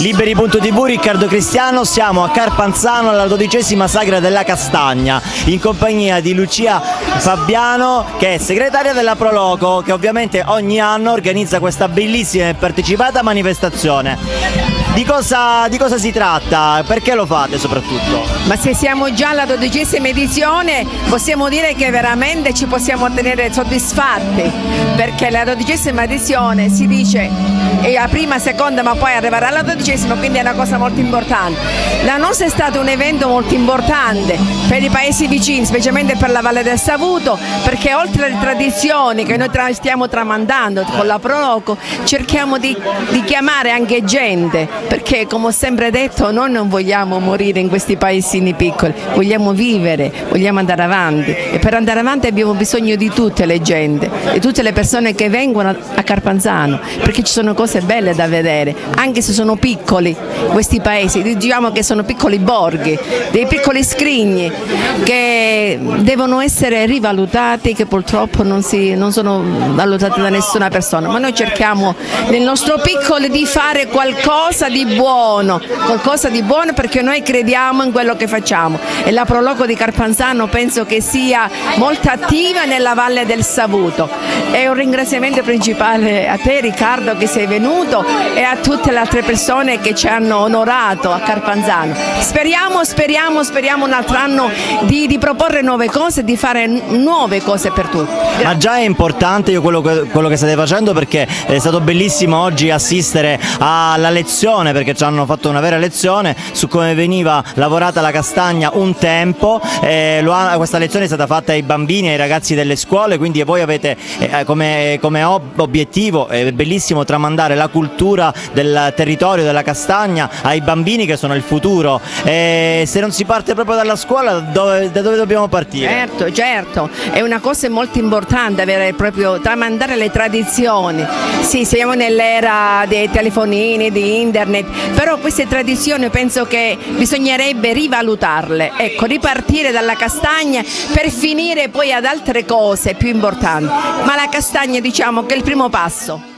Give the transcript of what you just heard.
Liberi.tv, Riccardo Cristiano, siamo a Carpanzano alla dodicesima sagra della Castagna in compagnia di Lucia Fabiano che è segretaria della Proloco che ovviamente ogni anno organizza questa bellissima e partecipata manifestazione. Di cosa, di cosa, si tratta? Perché lo fate soprattutto? Ma se siamo già alla dodicesima edizione possiamo dire che veramente ci possiamo tenere soddisfatti perché la dodicesima edizione si dice è la prima, seconda ma poi arriverà alla dodicesima quindi è una cosa molto importante. La nostra è stato un evento molto importante per i paesi vicini, specialmente per la Valle del Savuto perché oltre alle tradizioni che noi stiamo tramandando con la Proloco cerchiamo di, di chiamare anche gente perché come ho sempre detto noi non vogliamo morire in questi paesini piccoli, vogliamo vivere, vogliamo andare avanti. E per andare avanti abbiamo bisogno di tutte le gente, di tutte le persone che vengono a Carpanzano, perché ci sono cose belle da vedere, anche se sono piccoli questi paesi, diciamo che sono piccoli borghi, dei piccoli scrigni che devono essere rivalutati, che purtroppo non, si, non sono valutati da nessuna persona, ma noi cerchiamo nel nostro piccolo di fare qualcosa di di buono, qualcosa di buono perché noi crediamo in quello che facciamo e la Proloco di Carpanzano penso che sia molto attiva nella Valle del Savuto e un ringraziamento principale a te Riccardo che sei venuto e a tutte le altre persone che ci hanno onorato a Carpanzano. Speriamo, speriamo, speriamo un altro anno di, di proporre nuove cose, di fare nuove cose per tutti. Grazie. Ma già è importante quello quello che state facendo perché è stato bellissimo oggi assistere alla lezione lezione perché ci hanno fatto una vera lezione su come veniva lavorata la castagna un tempo, eh, ha, questa lezione è stata fatta ai bambini e ai ragazzi delle scuole, quindi voi avete eh, come, come ob obiettivo, è bellissimo tramandare la cultura del territorio della castagna ai bambini che sono il futuro. E se non si parte proprio dalla scuola, dove, da dove dobbiamo partire? Certo, certo, è una cosa molto importante avere proprio tramandare le tradizioni. Sì, siamo nell'era dei telefonini, di internet internet, però queste tradizioni penso che bisognerebbe rivalutarle, ecco, ripartire dalla castagna per finire poi ad altre cose più importanti, ma la castagna diciamo che è il primo passo.